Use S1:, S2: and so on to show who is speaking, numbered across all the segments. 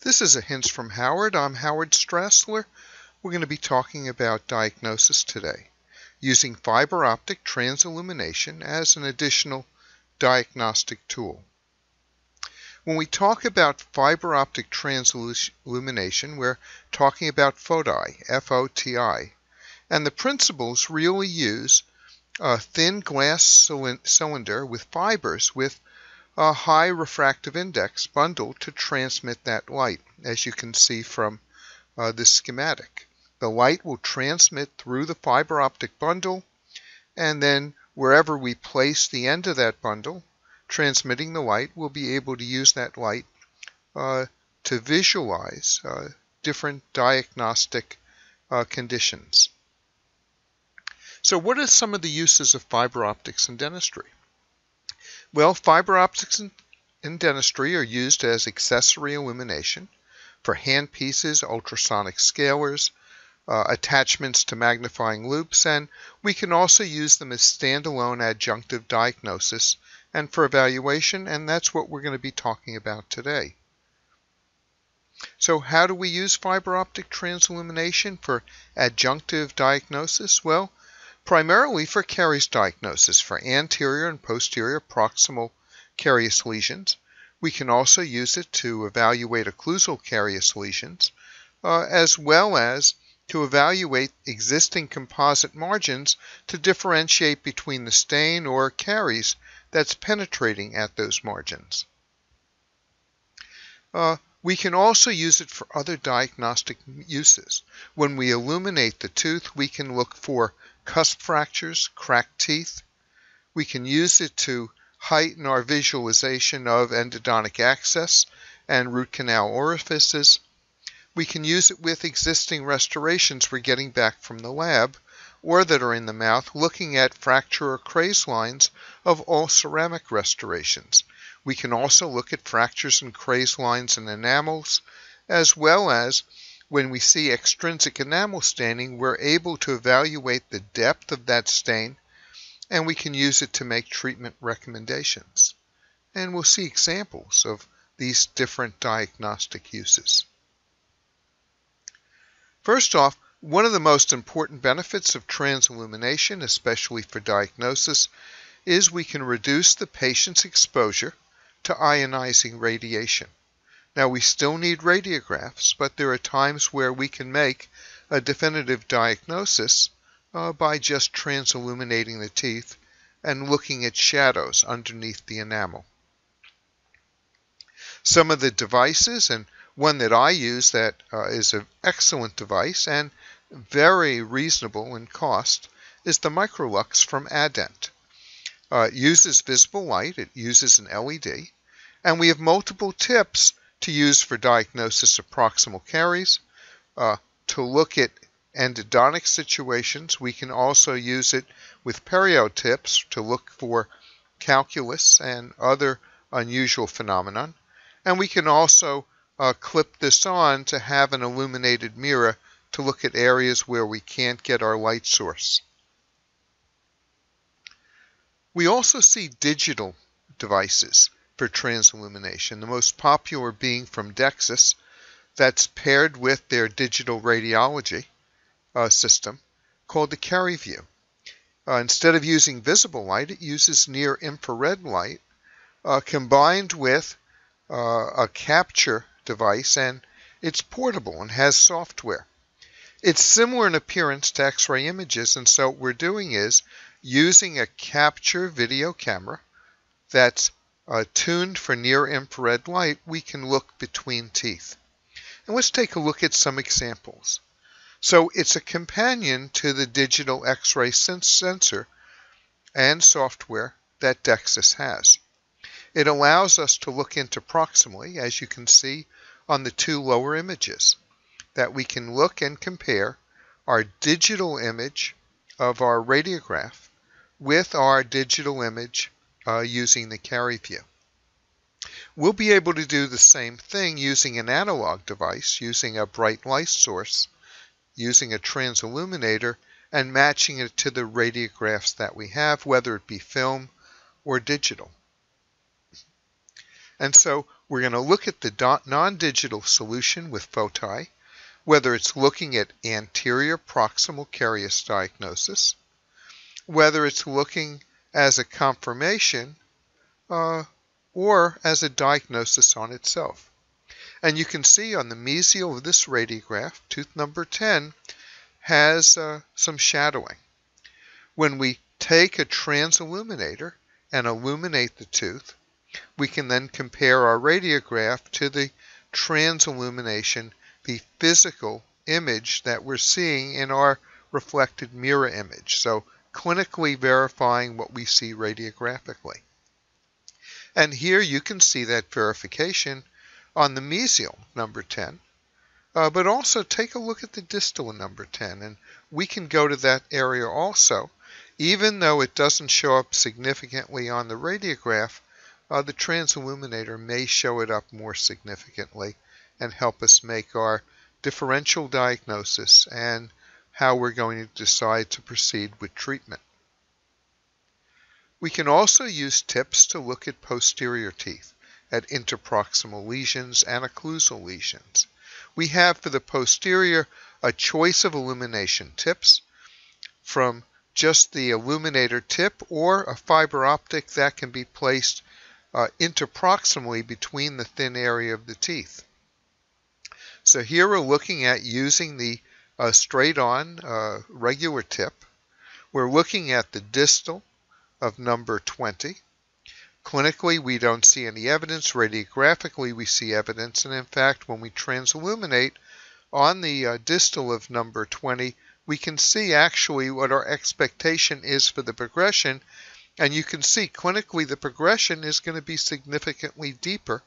S1: This is a Hints from Howard. I'm Howard Strassler. We're going to be talking about diagnosis today, using fiber optic transillumination as an additional diagnostic tool. When we talk about fiber optic transillumination, we're talking about FOTI, F-O-T-I, and the principles really use a thin glass cylinder with fibers with a high refractive index bundle to transmit that light, as you can see from uh, this schematic. The light will transmit through the fiber optic bundle, and then wherever we place the end of that bundle, transmitting the light, we'll be able to use that light uh, to visualize uh, different diagnostic uh, conditions. So what are some of the uses of fiber optics in dentistry? Well, fiber optics in, in dentistry are used as accessory illumination for handpieces, ultrasonic scalers, uh, attachments to magnifying loupes, and we can also use them as standalone adjunctive diagnosis and for evaluation, and that's what we're going to be talking about today. So how do we use fiber optic transillumination for adjunctive diagnosis? Well, primarily for caries diagnosis for anterior and posterior proximal carious lesions. We can also use it to evaluate occlusal carious lesions, uh, as well as to evaluate existing composite margins to differentiate between the stain or caries that's penetrating at those margins. Uh, we can also use it for other diagnostic uses. When we illuminate the tooth, we can look for cusp fractures, cracked teeth. We can use it to heighten our visualization of endodontic access and root canal orifices. We can use it with existing restorations we're getting back from the lab or that are in the mouth, looking at fracture or craze lines of all ceramic restorations. We can also look at fractures and craze lines in enamels, as well as when we see extrinsic enamel staining, we're able to evaluate the depth of that stain and we can use it to make treatment recommendations. And we'll see examples of these different diagnostic uses. First off, one of the most important benefits of transillumination, especially for diagnosis, is we can reduce the patient's exposure to ionizing radiation. Now, we still need radiographs, but there are times where we can make a definitive diagnosis uh, by just transilluminating the teeth and looking at shadows underneath the enamel. Some of the devices, and one that I use that uh, is an excellent device and very reasonable in cost, is the Microlux from AdDent. Uh, it uses visible light, it uses an LED, and we have multiple tips to use for diagnosis of proximal caries. Uh, to look at endodontic situations, we can also use it with perio tips to look for calculus and other unusual phenomenon. And we can also uh, clip this on to have an illuminated mirror to look at areas where we can't get our light source. We also see digital devices for transillumination, the most popular being from Dexis, that's paired with their digital radiology uh, system called the CariVu. Uh, instead of using visible light, it uses near infrared light uh, combined with uh, a capture device, and it's portable and has software. It's similar in appearance to X-ray images, and so what we're doing is using a capture video camera that's uh, tuned for near infrared light, we can look between teeth. And let's take a look at some examples. So it's a companion to the digital X-ray sensor and software that DEXIS has. It allows us to look into proximally, as you can see on the two lower images, that we can look and compare our digital image of our radiograph with our digital image uh, using the CariVu. We'll be able to do the same thing using an analog device, using a bright light source, using a transilluminator, and matching it to the radiographs that we have, whether it be film or digital. And so we're going to look at the non-digital solution with FOTI, whether it's looking at anterior proximal caries diagnosis, whether it's looking as a confirmation uh, or as a diagnosis on itself. And you can see on the mesial of this radiograph, tooth number 10 has uh, some shadowing. When we take a transilluminator and illuminate the tooth, we can then compare our radiograph to the transillumination, the physical image that we're seeing in our reflected mirror image. So clinically verifying what we see radiographically. And here you can see that verification on the mesial number 10. Uh, but also take a look at the distal number 10 and we can go to that area also. Even though it doesn't show up significantly on the radiograph, uh, the transilluminator may show it up more significantly and help us make our differential diagnosis and how we're going to decide to proceed with treatment. We can also use tips to look at posterior teeth, at interproximal lesions and occlusal lesions. We have for the posterior a choice of illumination tips from just the illuminator tip or a fiber optic that can be placed uh, interproximally between the thin area of the teeth. So here we're looking at using the uh, straight on uh, regular tip. We're looking at the distal of number 20. Clinically, we don't see any evidence. Radiographically, we see evidence. And in fact, when we transilluminate on the uh, distal of number 20, we can see actually what our expectation is for the progression. And you can see clinically the progression is going to be significantly deeper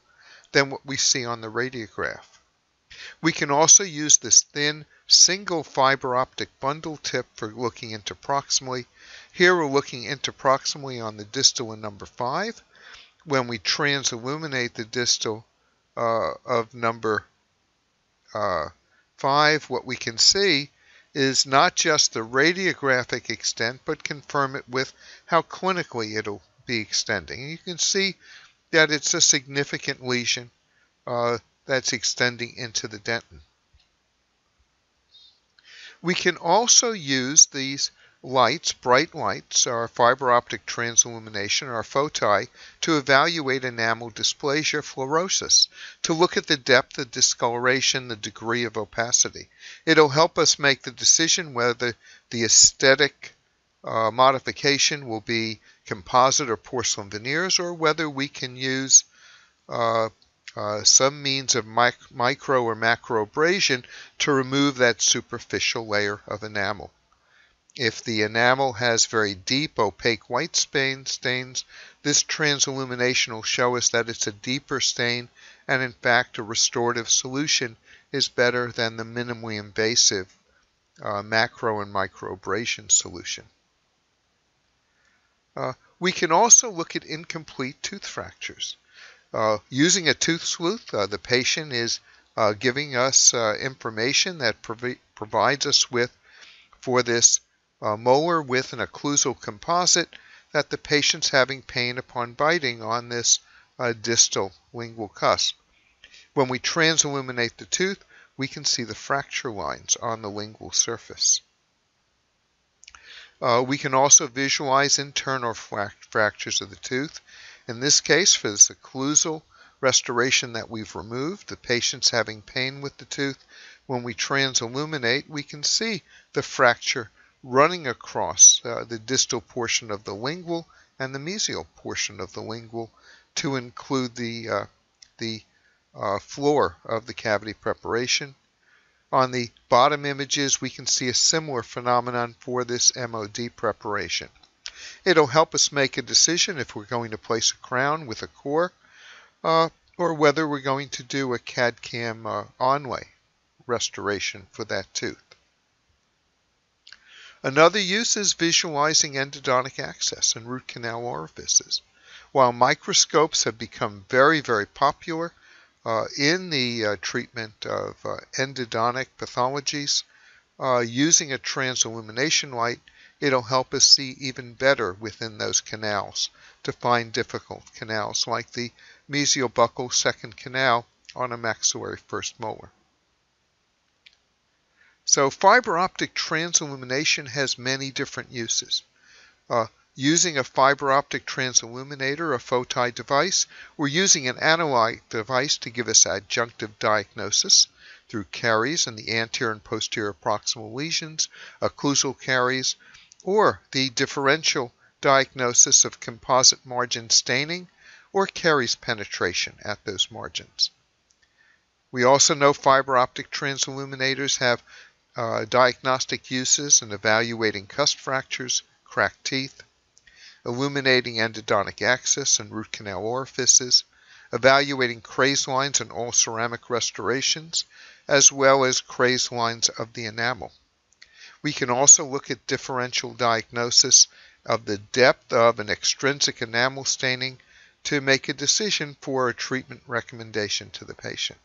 S1: than what we see on the radiograph. We can also use this thin single fiber optic bundle tip for looking interproximally. Here we're looking interproximally on the distal in number 5. When we transilluminate the distal uh, of number uh, 5, what we can see is not just the radiographic extent, but confirm it with how clinically it'll be extending. And you can see that it's a significant lesion. Uh, that's extending into the dentin. We can also use these lights, bright lights, our fiber optic transillumination, our FOTI, to evaluate enamel dysplasia fluorosis, to look at the depth of discoloration, the degree of opacity. It'll help us make the decision whether the aesthetic uh, modification will be composite or porcelain veneers or whether we can use uh, uh, some means of mic micro or macro abrasion to remove that superficial layer of enamel. If the enamel has very deep opaque white stain, stains, this transillumination will show us that it's a deeper stain and in fact a restorative solution is better than the minimally invasive uh, macro and micro abrasion solution. Uh, we can also look at incomplete tooth fractures. Uh, using a Tooth Slooth, uh, the patient is uh, giving us uh, information that prov provides us with, for this uh, molar with an occlusal composite, that the patient's having pain upon biting on this uh, distal lingual cusp. When we transilluminate the tooth, we can see the fracture lines on the lingual surface. we can also visualize internal fractures of the tooth in this case, for this occlusal restoration that we've removed, the patient's having pain with the tooth. When we transilluminate, we can see the fracture running across uh, the distal portion of the lingual and the mesial portion of the lingual to include the, uh, the uh, floor of the cavity preparation. On the bottom images, we can see a similar phenomenon for this MOD preparation. It'll help us make a decision if we're going to place a crown with a core uh, or whether we're going to do a CAD-CAM uh, onlay restoration for that tooth. Another use is visualizing endodontic access and root canal orifices. While microscopes have become very, very popular uh, in the uh, treatment of uh, endodontic pathologies, uh, using a transillumination light it'll help us see even better within those canals to find difficult canals like the mesial buccal second canal on a maxillary first molar. So fiber optic transillumination has many different uses. Uh, using a fiber optic transilluminator, a FOTI device, we're using an analog device to give us adjunctive diagnosis through caries in the anterior and posterior proximal lesions, occlusal caries, or the differential diagnosis of composite margin staining or caries penetration at those margins. We also know fiber optic transilluminators have uh, diagnostic uses in evaluating cusp fractures, cracked teeth, illuminating endodontic access and root canal orifices, evaluating craze lines and all ceramic restorations, as well as craze lines of the enamel. We can also look at differential diagnosis of the depth of an extrinsic enamel staining to make a decision for a treatment recommendation to the patient.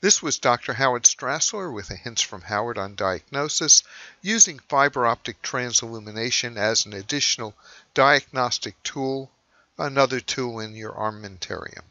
S1: This was Dr. Howard Strassler with a Hints from Howard on diagnosis using fiber optic transillumination as an additional diagnostic tool, another tool in your armamentarium.